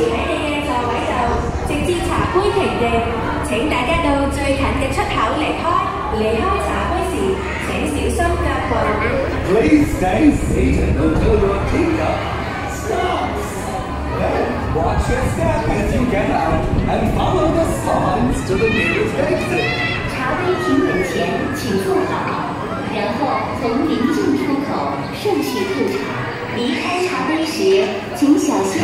置喺你嘅座位度，直至茶杯停定，请大家到最近嘅出口离开。离开茶杯时，请小心脚步。Please stay seated until your teacup stops. Then watch your step as you get out and follow the signs to the nearest exit. 茶杯停稳前，请坐好，然后从临近出口顺序入场。离开茶杯时，请小心。